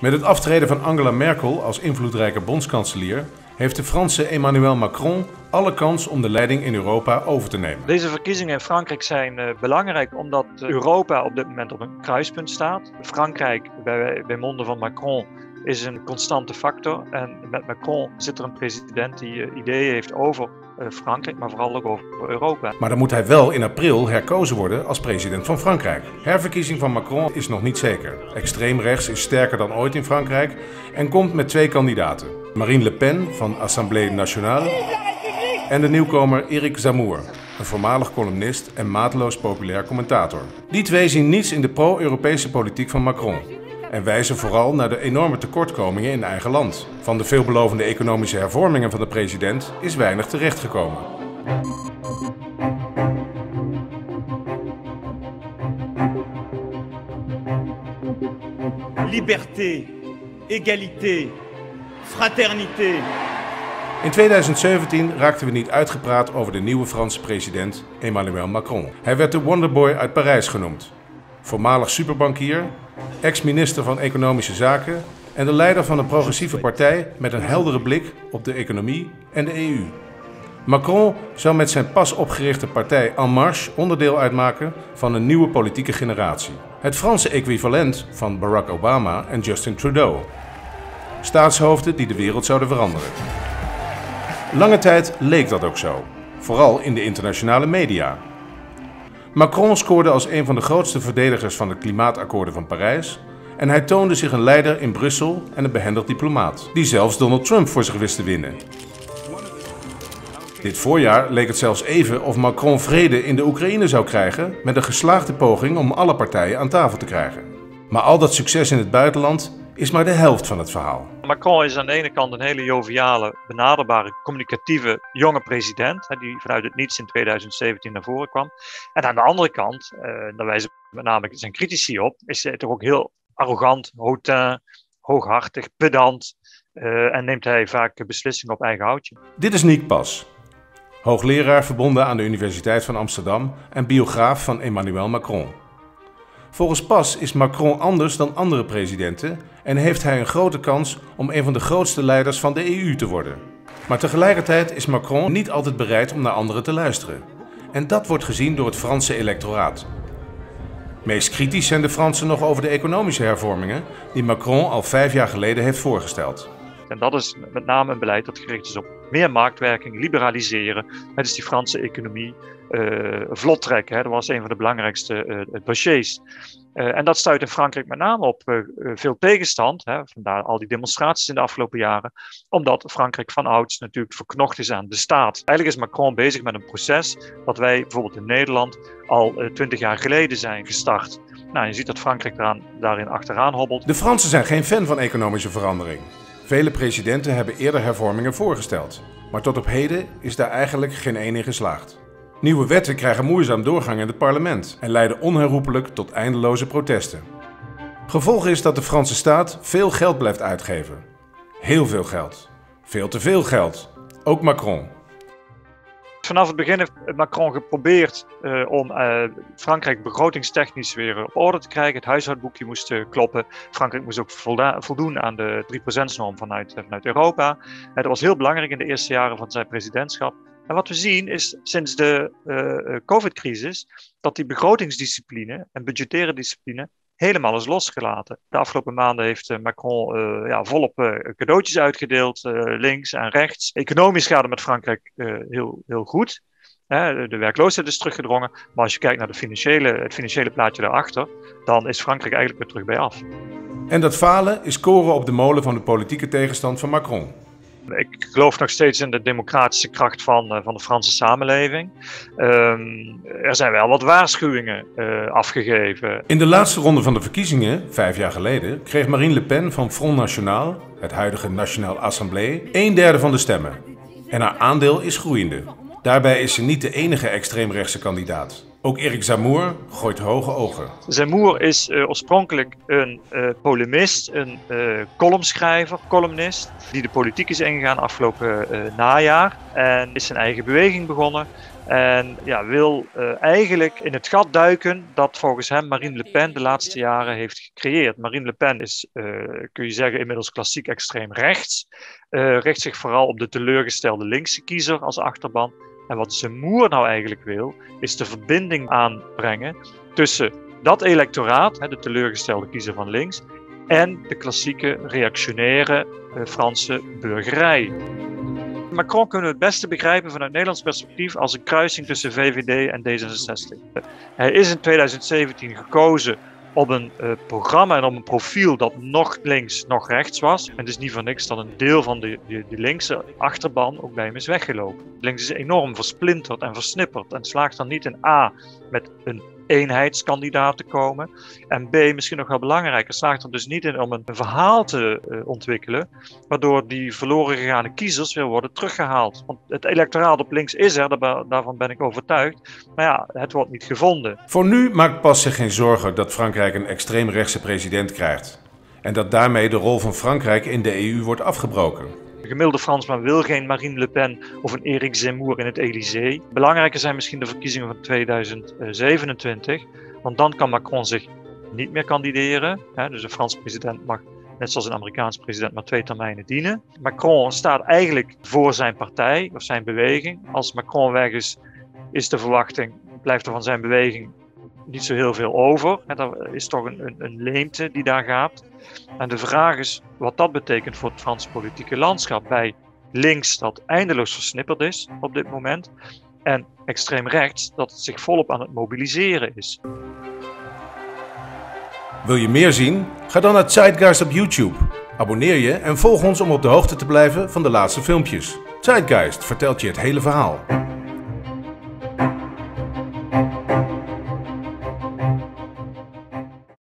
Met het aftreden van Angela Merkel als invloedrijke bondskanselier heeft de Franse Emmanuel Macron alle kans om de leiding in Europa over te nemen. Deze verkiezingen in Frankrijk zijn uh, belangrijk omdat Europa op dit moment op een kruispunt staat. Frankrijk, bij monden van Macron, is een constante factor. En met Macron zit er een president die uh, ideeën heeft over uh, Frankrijk, maar vooral ook over Europa. Maar dan moet hij wel in april herkozen worden als president van Frankrijk. Herverkiezing van Macron is nog niet zeker. Extreem rechts is sterker dan ooit in Frankrijk en komt met twee kandidaten. Marine Le Pen van Assemblée Nationale en de nieuwkomer Eric Zemmour, een voormalig columnist en mateloos populair commentator. Die twee zien niets in de pro-Europese politiek van Macron en wijzen vooral naar de enorme tekortkomingen in eigen land. Van de veelbelovende economische hervormingen van de president is weinig terechtgekomen. Liberté, égalité, fraternité. In 2017 raakten we niet uitgepraat over de nieuwe Franse president Emmanuel Macron. Hij werd de Wonderboy uit Parijs genoemd. Voormalig superbankier, ex-minister van Economische Zaken en de leider van een progressieve partij met een heldere blik op de economie en de EU. Macron zou met zijn pas opgerichte partij En Marche onderdeel uitmaken van een nieuwe politieke generatie. Het Franse equivalent van Barack Obama en Justin Trudeau. Staatshoofden die de wereld zouden veranderen. Lange tijd leek dat ook zo, vooral in de internationale media. Macron scoorde als een van de grootste verdedigers van het klimaatakkoorden van Parijs en hij toonde zich een leider in Brussel en een behendig diplomaat, die zelfs Donald Trump voor zich wist te winnen. Dit voorjaar leek het zelfs even of Macron vrede in de Oekraïne zou krijgen met een geslaagde poging om alle partijen aan tafel te krijgen. Maar al dat succes in het buitenland is maar de helft van het verhaal. Macron is aan de ene kant een hele joviale, benaderbare, communicatieve jonge president, die vanuit het niets in 2017 naar voren kwam. En aan de andere kant, uh, daar wijzen met name zijn critici op, is hij toch ook heel arrogant, hautain, hooghartig, pedant uh, en neemt hij vaak beslissingen op eigen houtje. Dit is Nick Pas, hoogleraar verbonden aan de Universiteit van Amsterdam en biograaf van Emmanuel Macron. Volgens Pas is Macron anders dan andere presidenten en heeft hij een grote kans om een van de grootste leiders van de EU te worden. Maar tegelijkertijd is Macron niet altijd bereid om naar anderen te luisteren. En dat wordt gezien door het Franse electoraat. Meest kritisch zijn de Fransen nog over de economische hervormingen die Macron al vijf jaar geleden heeft voorgesteld. En dat is met name een beleid dat gericht is op meer marktwerking, liberaliseren. Het is die Franse economie uh, vlot trekken. Hè. Dat was een van de belangrijkste uh, dossiers. Uh, en dat stuit in Frankrijk met name op veel tegenstand. Hè. Vandaar al die demonstraties in de afgelopen jaren. Omdat Frankrijk van ouds natuurlijk verknocht is aan de staat. Eigenlijk is Macron bezig met een proces dat wij bijvoorbeeld in Nederland al twintig jaar geleden zijn gestart. Nou, je ziet dat Frankrijk daarin achteraan hobbelt. De Fransen zijn geen fan van economische verandering. Vele presidenten hebben eerder hervormingen voorgesteld. Maar tot op heden is daar eigenlijk geen één in geslaagd. Nieuwe wetten krijgen moeizaam doorgang in het parlement en leiden onherroepelijk tot eindeloze protesten. Gevolg is dat de Franse staat veel geld blijft uitgeven. Heel veel geld. Veel te veel geld. Ook Macron. Vanaf het begin heeft Macron geprobeerd uh, om uh, Frankrijk begrotingstechnisch weer op orde te krijgen. Het huishoudboekje moest uh, kloppen. Frankrijk moest ook voldoen aan de 3%-norm vanuit, vanuit Europa. dat was heel belangrijk in de eerste jaren van zijn presidentschap. En wat we zien is sinds de COVID-crisis dat die begrotingsdiscipline en budgettaire discipline helemaal is losgelaten. De afgelopen maanden heeft Macron uh, ja, volop uh, cadeautjes uitgedeeld, links en rechts. Economisch gaat het met Frankrijk heel, heel goed. de werkloosheid is teruggedrongen. Maar als je kijkt naar de financiële, het financiële plaatje daarachter, dan is Frankrijk eigenlijk weer terug bij af. En dat falen is koren op de molen van de politieke tegenstand van Macron. Ik geloof nog steeds in de democratische kracht van, uh, van de Franse samenleving. Um, er zijn wel wat waarschuwingen uh, afgegeven. In de laatste ronde van de verkiezingen, vijf jaar geleden, kreeg Marine Le Pen van Front National, het huidige Nationaal Assemblée, een derde van de stemmen. En haar aandeel is groeiende. Daarbij is ze niet de enige extreemrechtse kandidaat. Ook Erik Zamour gooit hoge ogen. Zamour is uh, oorspronkelijk een uh, polemist, een uh, columnschrijver, columnist, die de politiek is ingegaan afgelopen najaar en is zijn eigen beweging begonnen. En ja, wil eigenlijk in het gat duiken dat volgens hem Marine Le Pen de laatste jaren heeft gecreëerd. Marine Le Pen is, kun je zeggen, inmiddels klassiek extreem rechts. richt zich vooral op de teleurgestelde linkse kiezer als achterban. En wat Zemoer nou eigenlijk wil, is de verbinding aanbrengen tussen dat electoraat, de teleurgestelde kiezer van links, en de klassieke reactionaire eh, Franse burgerij. Macron kunnen we het beste begrijpen vanuit Nederlands perspectief als een kruising tussen VVD en D66. Hij is in 2017 gekozen op een uh, programma en op een profiel dat nog links, nog rechts was. En het is niet voor niks dat een deel van de, de, de, linkse achterban ook bij hem is weggelopen. Links is enorm versplinterd en versnipperd en slaagt dan niet in A met een eenheidskandidaat te komen. En B, misschien nog wel belangrijker, slaagt er dus niet in om een, verhaal te uh, ontwikkelen, waardoor die verloren gegaane kiezers weer worden teruggehaald. Want het electoraat op links is er, daar, daarvan ben ik overtuigd. Maar ja, het wordt niet gevonden. Voor nu maakt Pas zich geen zorgen dat Frankrijk een extreemrechtse president krijgt. En dat daarmee de rol van Frankrijk in de EU wordt afgebroken gemiddelde Fransman wil geen Marine Le Pen of een Eric Zemmour in het Elysée. Belangrijker zijn misschien de verkiezingen van 2027, want dan kan Macron zich niet meer kandideren. Dus de Franse president mag, net zoals een Amerikaans president, maar twee termijnen dienen. Macron staat eigenlijk voor zijn partij of zijn beweging. Als Macron weg is, is de verwachting, blijft er van zijn beweging niet zo heel veel over. Er is toch een, een, een, leemte die daar gaat. En de vraag is wat dat betekent voor het Franse politieke landschap. Bij links dat eindeloos versnipperd is op dit moment. En extreem rechts dat het zich volop aan het mobiliseren is. Wil je meer zien? Ga dan naar Zeitgeist op YouTube. Abonneer je en volg ons om op de hoogte te blijven van de laatste filmpjes. Zeitgeist vertelt je het hele verhaal.